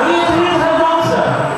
Are you real head dancer?